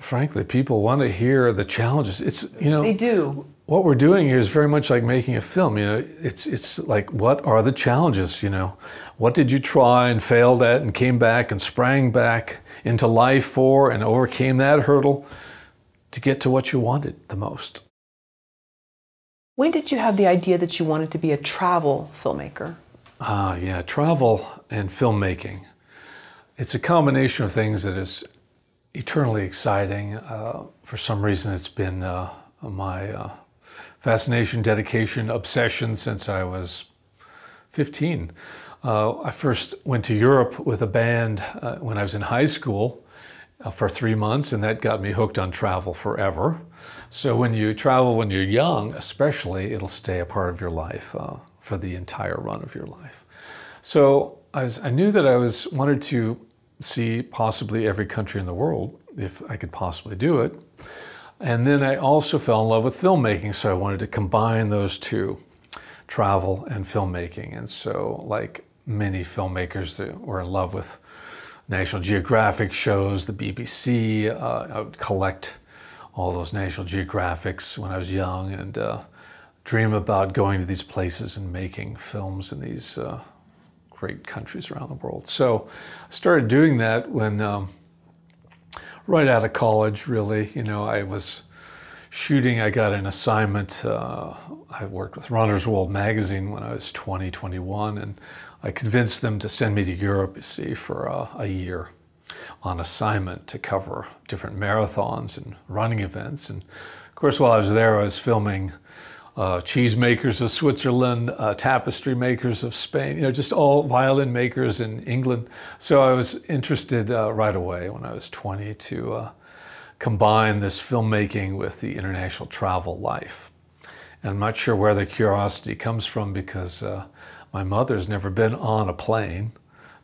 Frankly, people want to hear the challenges. It's you know They do. what we're doing here is very much like making a film. You know, it's it's like what are the challenges? You know, what did you try and failed at and came back and sprang back into life for and overcame that hurdle to get to what you wanted the most. When did you have the idea that you wanted to be a travel filmmaker? Ah, yeah, travel and filmmaking. It's a combination of things that is eternally exciting. Uh, for some reason, it's been uh, my uh, fascination, dedication, obsession since I was 15. Uh, I first went to Europe with a band uh, when I was in high school uh, for three months, and that got me hooked on travel forever. So when you travel when you're young, especially, it'll stay a part of your life for the entire run of your life. So I, was, I knew that I was wanted to see possibly every country in the world if I could possibly do it. And then I also fell in love with filmmaking, so I wanted to combine those two, travel and filmmaking. And so, like many filmmakers that were in love with National Geographic shows, the BBC, uh, I would collect all those National Geographics when I was young and uh, dream about going to these places and making films in these uh, great countries around the world. So I started doing that when, um, right out of college, really. You know, I was shooting, I got an assignment. Uh, I worked with Runner's World magazine when I was 20, 21, and I convinced them to send me to Europe, you see, for uh, a year on assignment to cover different marathons and running events. And of course, while I was there, I was filming uh, cheesemakers of Switzerland, uh, tapestry makers of Spain, you know, just all violin makers in England. So I was interested uh, right away when I was 20 to uh, combine this filmmaking with the international travel life. And I'm not sure where the curiosity comes from because uh, my mother's never been on a plane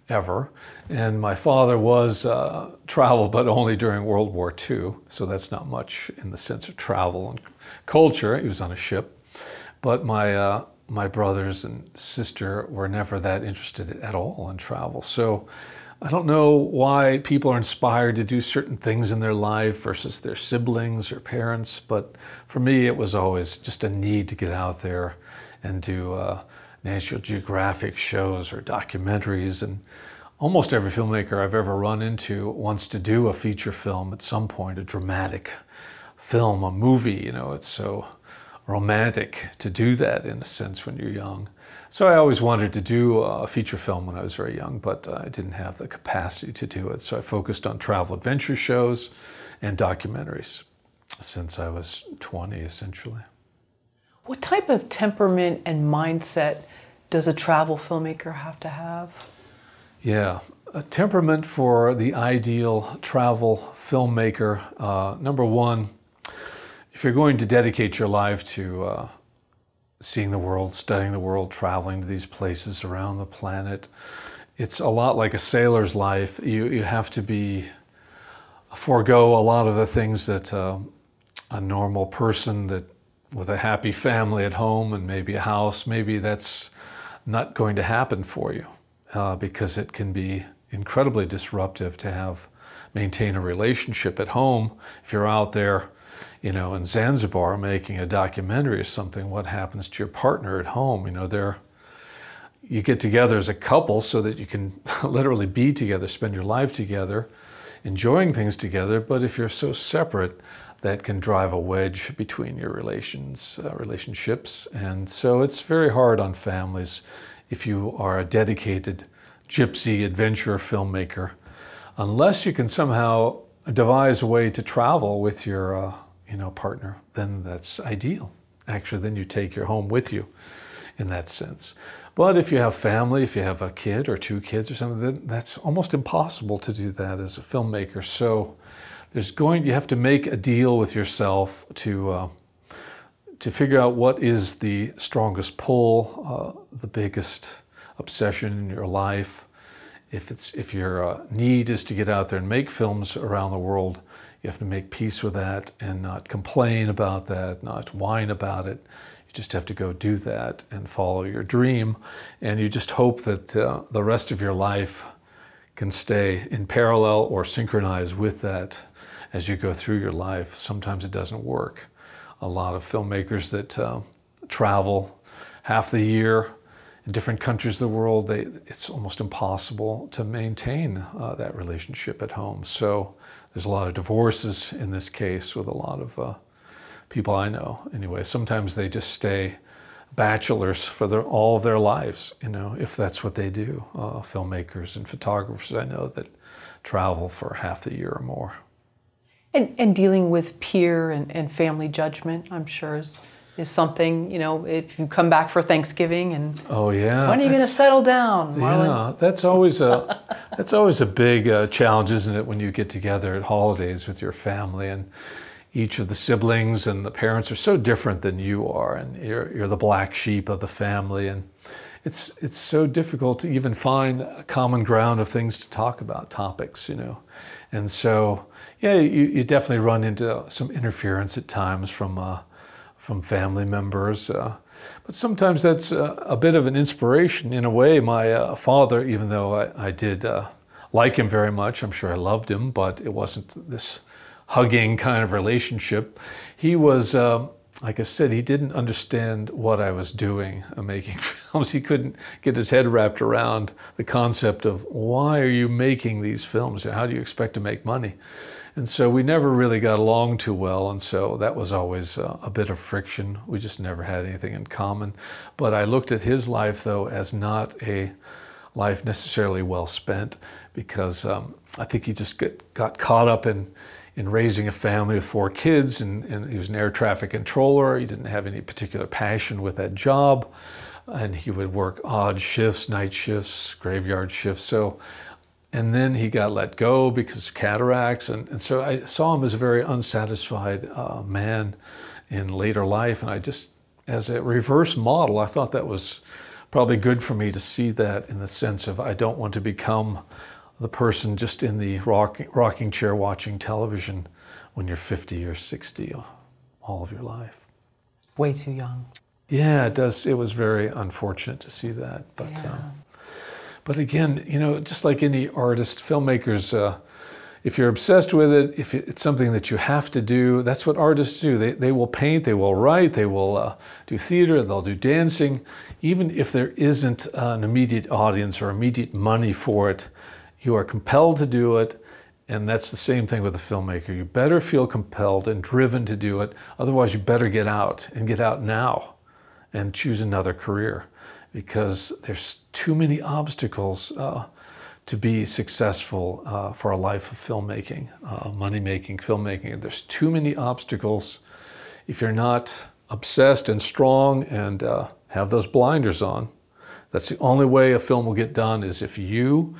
ever. And my father was uh, travel, but only during World War II. So that's not much in the sense of travel and culture. He was on a ship. But my, uh, my brothers and sister were never that interested at all in travel. So I don't know why people are inspired to do certain things in their life versus their siblings or parents, but for me, it was always just a need to get out there and do uh, National Geographic shows or documentaries. And almost every filmmaker I've ever run into wants to do a feature film at some point, a dramatic film, a movie. You know, it's so romantic to do that in a sense when you're young. So I always wanted to do a feature film when I was very young, but I didn't have the capacity to do it. So I focused on travel adventure shows and documentaries since I was 20 essentially. What type of temperament and mindset does a travel filmmaker have to have? Yeah, a temperament for the ideal travel filmmaker. Uh, number one, if you're going to dedicate your life to uh, seeing the world, studying the world, traveling to these places around the planet, it's a lot like a sailor's life. You, you have to be, forego a lot of the things that uh, a normal person that with a happy family at home and maybe a house, maybe that's not going to happen for you uh, because it can be incredibly disruptive to have maintain a relationship at home if you're out there you know, in Zanzibar making a documentary or something, what happens to your partner at home? You know, they're, you get together as a couple so that you can literally be together, spend your life together, enjoying things together. But if you're so separate, that can drive a wedge between your relations, uh, relationships. And so it's very hard on families if you are a dedicated gypsy adventure filmmaker, unless you can somehow devise a way to travel with your uh, you know, partner, then that's ideal. Actually, then you take your home with you in that sense. But if you have family, if you have a kid or two kids or something, then that's almost impossible to do that as a filmmaker. So there's going, you have to make a deal with yourself to, uh, to figure out what is the strongest pull, uh, the biggest obsession in your life. If, it's, if your uh, need is to get out there and make films around the world, you have to make peace with that and not complain about that, not whine about it. You just have to go do that and follow your dream. And you just hope that uh, the rest of your life can stay in parallel or synchronize with that as you go through your life. Sometimes it doesn't work. A lot of filmmakers that uh, travel half the year in different countries of the world, they, it's almost impossible to maintain uh, that relationship at home. So there's a lot of divorces in this case with a lot of uh, people I know. Anyway, sometimes they just stay bachelors for their, all of their lives, you know, if that's what they do. Uh, filmmakers and photographers I know that travel for half the year or more. And, and dealing with peer and, and family judgment, I'm sure, is is something you know if you come back for Thanksgiving and oh yeah when are you going to settle down Marlin? yeah that's always a that's always a big uh, challenge isn't it when you get together at holidays with your family and each of the siblings and the parents are so different than you are and you're, you're the black sheep of the family and it's it's so difficult to even find a common ground of things to talk about topics you know and so yeah you, you definitely run into some interference at times from uh, from family members. Uh, but sometimes that's a, a, bit of an inspiration. In a way, my uh, father, even though I, I did uh, like him very much, I'm sure I loved him, but it wasn't this hugging kind of relationship. He was, um, like I said, he didn't understand what I was doing, uh, making films. He couldn't get his head wrapped around the concept of why are you making these films? How do you expect to make money? And so we never really got along too well, and so that was always uh, a bit of friction. We just never had anything in common. But I looked at his life, though, as not a life necessarily well spent because um, I think he just get, got caught up in, in raising a family with four kids, and, and he was an air traffic controller. He didn't have any particular passion with that job, and he would work odd shifts, night shifts, graveyard shifts. So and then he got let go because of cataracts. And, and so I saw him as a very unsatisfied uh, man in later life. And I just, as a reverse model, I thought that was probably good for me to see that in the sense of I don't want to become the person just in the rock, rocking chair watching television when you're 50 or 60 all of your life. Way too young. Yeah, it does. It was very unfortunate to see that, but. Yeah. Um, but again, you know, just like any artist, filmmakers, uh, if you're obsessed with it, if it's something that you have to do, that's what artists do. They, they will paint, they will write, they will uh, do theater, they'll do dancing. Even if there isn't an immediate audience or immediate money for it, you are compelled to do it. And that's the same thing with a filmmaker. You better feel compelled and driven to do it. Otherwise, you better get out and get out now and choose another career because there's too many obstacles uh, to be successful uh, for a life of filmmaking, uh, money making, filmmaking. There's too many obstacles if you're not obsessed and strong and uh, have those blinders on. That's the only way a film will get done is if you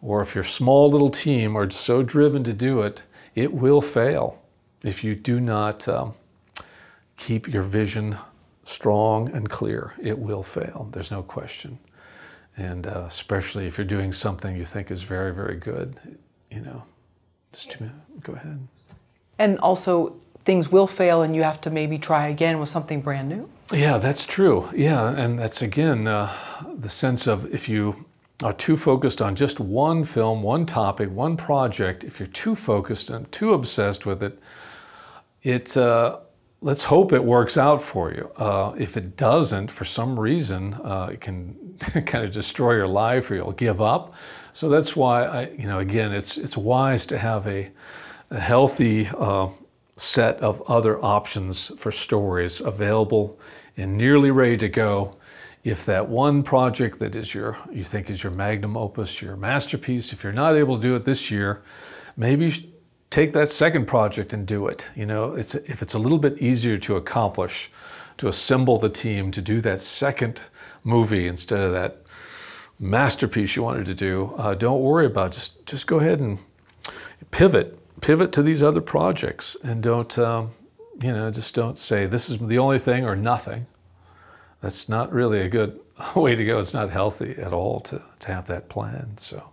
or if your small little team are so driven to do it, it will fail if you do not um, keep your vision strong and clear, it will fail. There's no question. And uh, especially if you're doing something you think is very, very good, you know, just go ahead. And also, things will fail, and you have to maybe try again with something brand new. Yeah, that's true. Yeah, and that's again uh, the sense of if you are too focused on just one film, one topic, one project, if you're too focused and too obsessed with it, it uh, let's hope it works out for you. Uh, if it doesn't, for some reason, uh, it can kind of destroy your life or you'll give up. So that's why I, you know, again, it's it's wise to have a, a healthy uh, set of other options for stories available and nearly ready to go. If that one project that is your you think is your magnum opus, your masterpiece, if you're not able to do it this year, maybe take that second project and do it. You know, it's, if it's a little bit easier to accomplish, to assemble the team to do that second movie instead of that masterpiece you wanted to do, uh, don't worry about it. Just, just go ahead and pivot, pivot to these other projects and don't, um, you know, just don't say this is the only thing or nothing. That's not really a good way to go. It's not healthy at all to, to have that plan. So.